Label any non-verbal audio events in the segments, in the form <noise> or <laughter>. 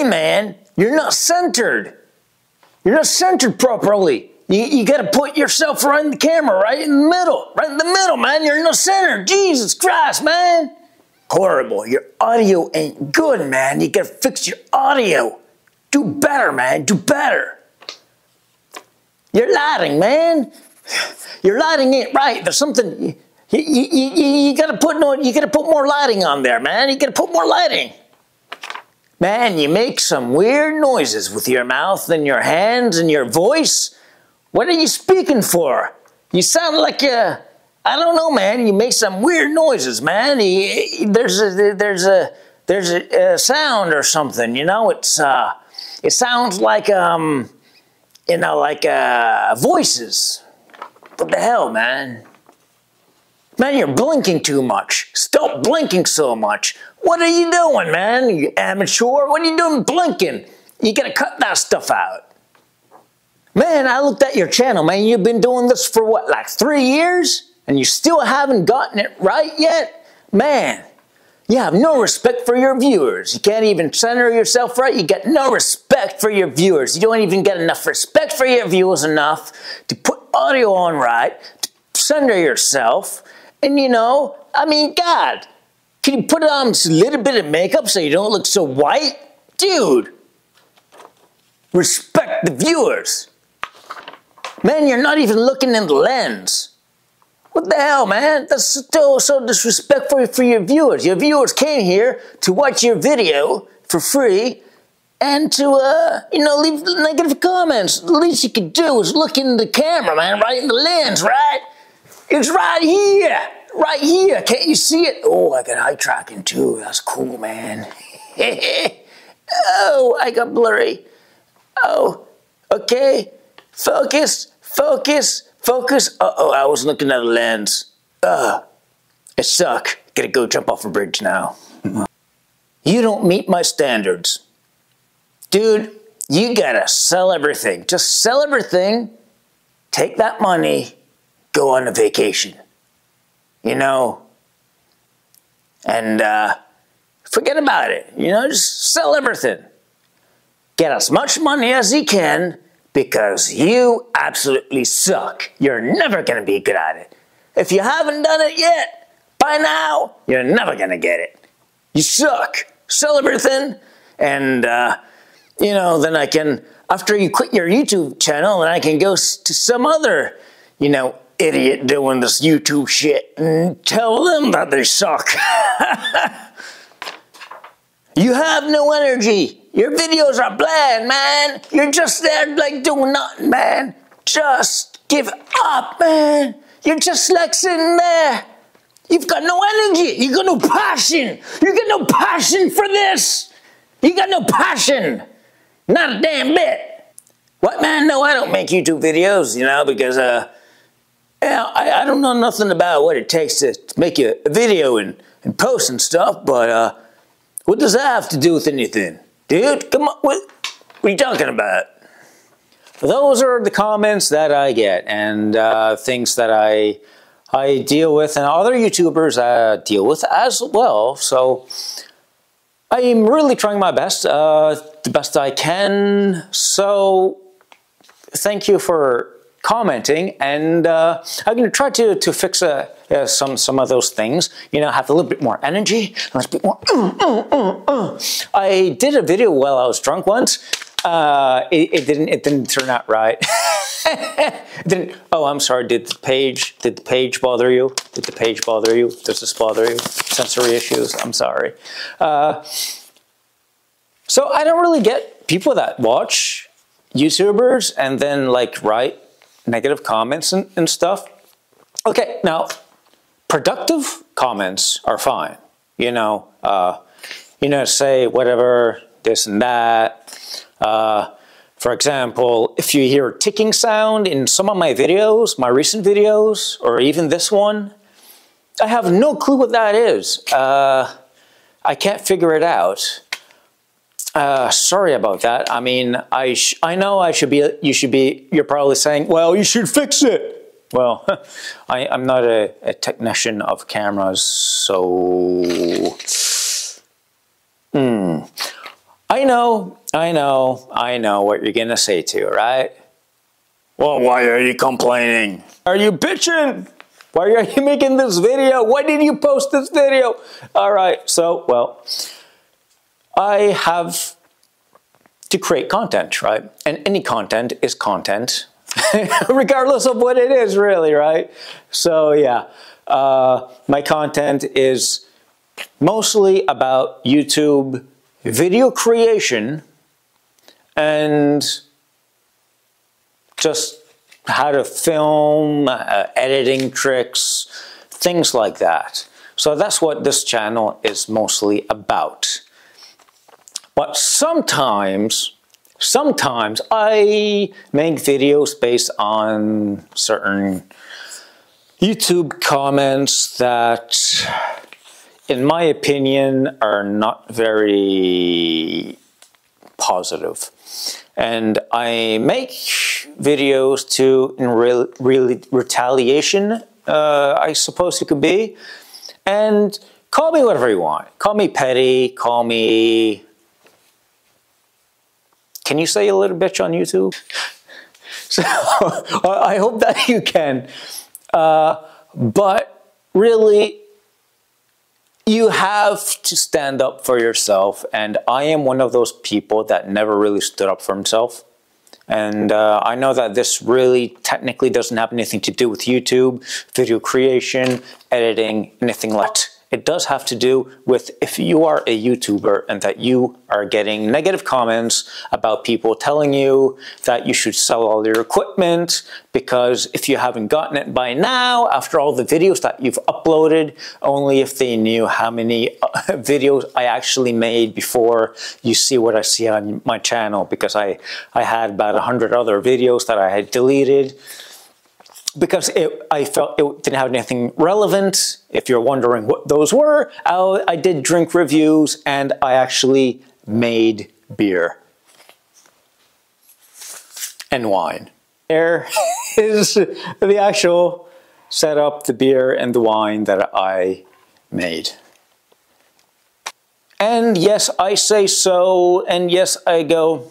hey man, you're not centered. You're not centered properly. You, you got to put yourself right in the camera, right in the middle, right in the middle, man. You're the center. Jesus Christ, man. Horrible. Your audio ain't good, man. You got to fix your audio. Do better, man. Do better. You're lighting, man. Your lighting ain't right. There's something. You, you, you, you gotta put no, you gotta put more lighting on there, man. You gotta put more lighting. Man, you make some weird noises with your mouth and your hands and your voice. What are you speaking for? You sound like a, I don't know, man. You make some weird noises, man. There's a, there's a, there's a, a sound or something. You know, it's, uh, it sounds like, um, you know, like uh, voices. What the hell, man? Man, you're blinking too much. Stop blinking so much. What are you doing, man? You amateur? What are you doing blinking? You gotta cut that stuff out. Man, I looked at your channel, man. You've been doing this for what, like three years? And you still haven't gotten it right yet? Man, you have no respect for your viewers. You can't even center yourself right. You get no respect for your viewers. You don't even get enough respect for your viewers enough to put audio on right, to center yourself. And you know, I mean, God, can you put on a little bit of makeup so you don't look so white? Dude, respect the viewers. Man, you're not even looking in the lens. What the hell, man? That's still so disrespectful for your viewers. Your viewers came here to watch your video for free and to, uh, you know, leave negative comments. The least you could do is look in the camera, man, right in the lens, right? It's right here, right here. Can't you see it? Oh, I got eye tracking too. That's cool, man. <laughs> oh, I got blurry. Oh, okay. Focus, focus. Focus. Uh-oh, I was looking at the lens. Ugh. It suck. Gotta go jump off a bridge now. <laughs> you don't meet my standards. Dude, you gotta sell everything. Just sell everything, take that money, go on a vacation. You know? And uh, forget about it. You know, just sell everything. Get as much money as you can because you absolutely suck. You're never going to be good at it. If you haven't done it yet, by now, you're never going to get it. You suck. Sell everything, and, uh, you know, then I can, after you quit your YouTube channel, then I can go to some other, you know, idiot doing this YouTube shit and tell them that they suck. <laughs> you have no energy. Your videos are bland, man. You're just there like doing nothing, man. Just give up, man. You're just like sitting there. You've got no energy. You got no passion. You got no passion for this. You got no passion. Not a damn bit. What, man? No, I don't make YouTube videos, you know, because, uh, yeah, I, I don't know nothing about what it takes to, make a, video and, and post and stuff, but, uh, what does that have to do with anything? Dude, come on, what, what are you talking about? Those are the comments that I get and uh, things that I I deal with and other YouTubers uh, deal with as well. So I'm really trying my best, uh, the best I can. So thank you for commenting and uh, I'm going to try to, to fix uh, uh, some, some of those things. You know, have a little bit more energy, a little bit more. Uh, uh, uh, I did a video while I was drunk once. It, it, didn't it didn't turn out right. <laughs> didn't. Oh, I'm sorry. Did the page did the page bother you? Did the page bother you? Does this bother you? Sensory issues. I'm sorry. so I don't really get people that watch YouTubers and then like write negative comments and, and stuff. Okay, now, productive comments are fine. You know, uh, you know, say whatever, this and that. Uh, for example, if you hear a ticking sound in some of my videos, my recent videos, or even this one, I have no clue what that is. Uh, I can't figure it out. Uh, sorry about that. I mean, I I know I should be. You should be. You're probably saying, "Well, you should fix it." Well, <laughs> I, am not a, a, technician of cameras, so. Hmm. I know, I know, I know what you're gonna say too, right? Well, why are you complaining? Are you bitching? Why are you <laughs> making this video? Why did you post this video? All right, so, well, I have to create content, right? And any content is content, <laughs> regardless of what it is, really, right? So, yeah, uh, my content is mostly about YouTube video creation and just how to film, uh, editing tricks, things like that. So that's what this channel is mostly about. But sometimes, sometimes I make videos based on certain YouTube comments that, in my opinion, are not very positive. And I make videos to, in real, retaliation, uh, I suppose it could be. And call me whatever you want. Call me petty, call me... Can you say a little bitch on YouTube? <laughs> So I hope that you can. Uh, but really, you have to stand up for yourself. And I am one of those people that never really stood up for himself. And uh, I know that this really technically doesn't have anything to do with YouTube, video creation, editing, anything like. It does have to do with if you are a YouTuber and that you are getting negative comments about people telling you that you should sell all your equipment because if you haven't gotten it by now, after all the videos that you've uploaded, only if they knew how many uh, <laughs> videos I actually made before you see what I see on my channel because I, I had about 100 other videos that I had deleted because it, I felt it didn't have anything relevant. If you're wondering what those were, I, I did drink reviews and I actually made beer and wine. There <laughs> is the actual setup, the beer and the wine that I made. And yes, I say so, and yes, I go,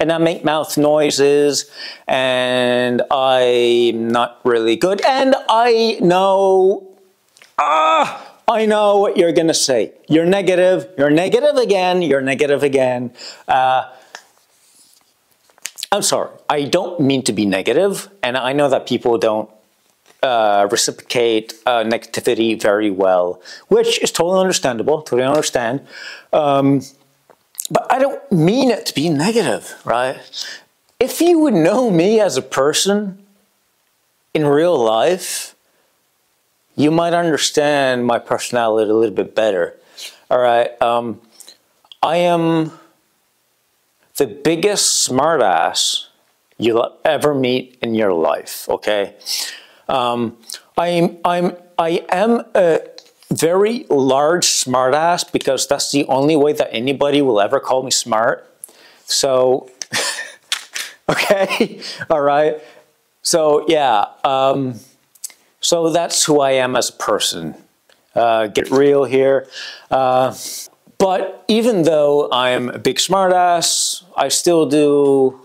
and I make mouth noises and I'm not really good. And I know, ah, I know what you're gonna say. You're negative, you're negative again, you're negative again. Uh, I'm sorry, I don't mean to be negative, and I know that people don't uh, reciprocate uh, negativity very well, which is totally understandable, totally understand. Um, but I don't mean it to be negative, right? If you would know me as a person in real life, you might understand my personality a little bit better. All right. Um, I am the biggest smartass you'll ever meet in your life. Okay. Um, I'm I'm I am a very large smartass because that's the only way that anybody will ever call me smart. So, <laughs> okay, <laughs> all right. So yeah, um, so that's who I am as a person. Uh, get real here. Uh, but even though I'm a big smartass, I still do,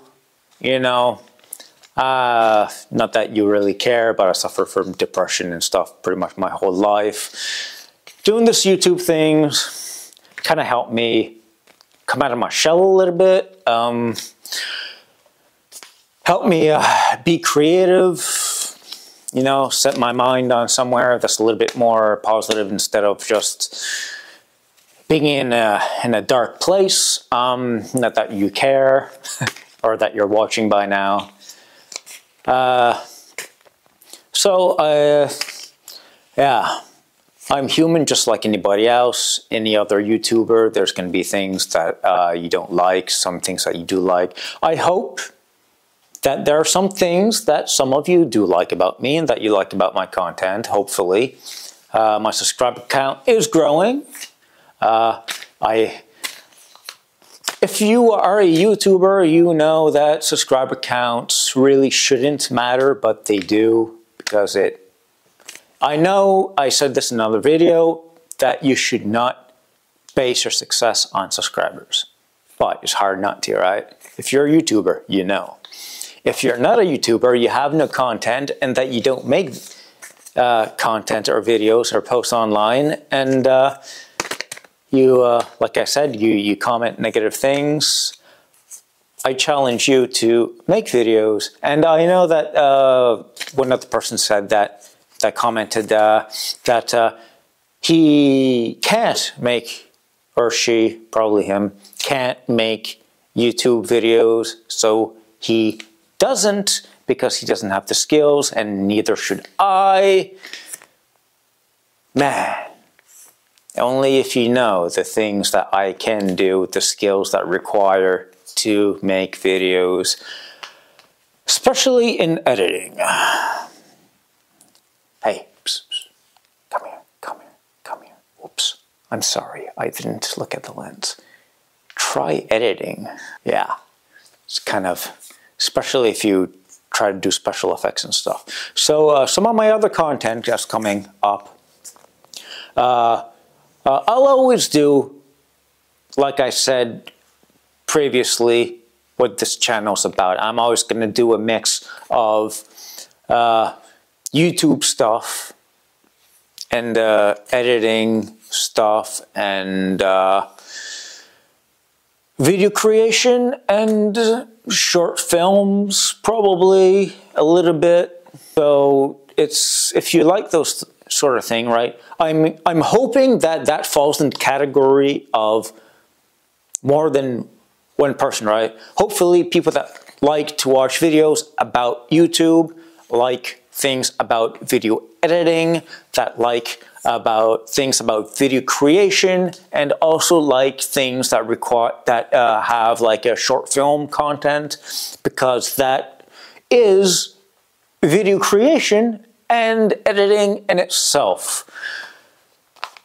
you know, uh, not that you really care, but I suffer from depression and stuff pretty much my whole life doing this YouTube thing kind of helped me come out of my shell a little bit. Um, helped me uh, be creative, you know, set my mind on somewhere that's a little bit more positive instead of just being in a, in a dark place. Um, not that you care <laughs> or that you're watching by now. Uh, so, uh, yeah. I'm human just like anybody else, any other YouTuber. There's going to be things that uh, you don't like, some things that you do like. I hope that there are some things that some of you do like about me and that you like about my content, hopefully. Uh, my subscriber count is growing. Uh, I, if you are a YouTuber, you know that subscriber counts really shouldn't matter, but they do because it I know I said this in another video that you should not base your success on subscribers. But it's hard not to, right? If you're a YouTuber, you know. If you're not a YouTuber, you have no content and that you don't make uh, content or videos or posts online and uh, you, uh, like I said, you, you comment negative things, I challenge you to make videos. And I know that uh, one other person said that, that commented uh, that uh, he can't make, or she, probably him, can't make YouTube videos, so he doesn't because he doesn't have the skills, and neither should I. Man, only if you know the things that I can do, the skills that require to make videos, especially in editing. Hey, psst, psst. come here, come here, come here. Whoops, I'm sorry, I didn't look at the lens. Try editing. Yeah, it's kind of, especially if you try to do special effects and stuff. So uh, some of my other content that's coming up, uh, uh, I'll always do, like I said previously, what this channel is about. I'm always going to do a mix of uh, YouTube stuff and uh, editing stuff and uh, video creation and short films, probably a little bit. So it's if you like those sort of thing, right? I'm I'm hoping that that falls in the category of more than one person, right? Hopefully, people that like to watch videos about YouTube, like things about video editing, that like about things about video creation, and also like things that require that uh, have like a short film content, because that is video creation and editing in itself.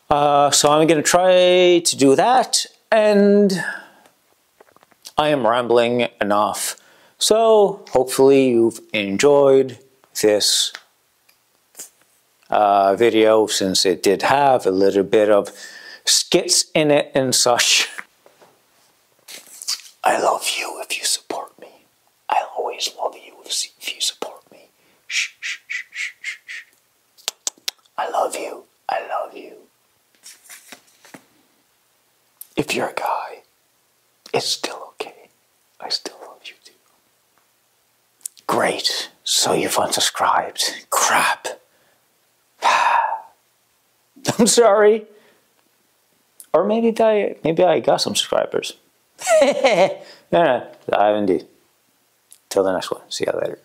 Uh, so I'm going to try to do that and I am rambling enough. So hopefully you've enjoyed this uh, video since it did have a little bit of skits in it and such. I love you if you support me. I always love you if you support me. Shh, shh, shh, shh, shh. I love you. I love you. If you're a guy, it's still okay. I still love you too. Great. So you've unsubscribed. Crap. <sighs> I'm sorry. Or maybe I maybe I got some subscribers. <laughs> no, no, I have indeed. Till the next one. See you later.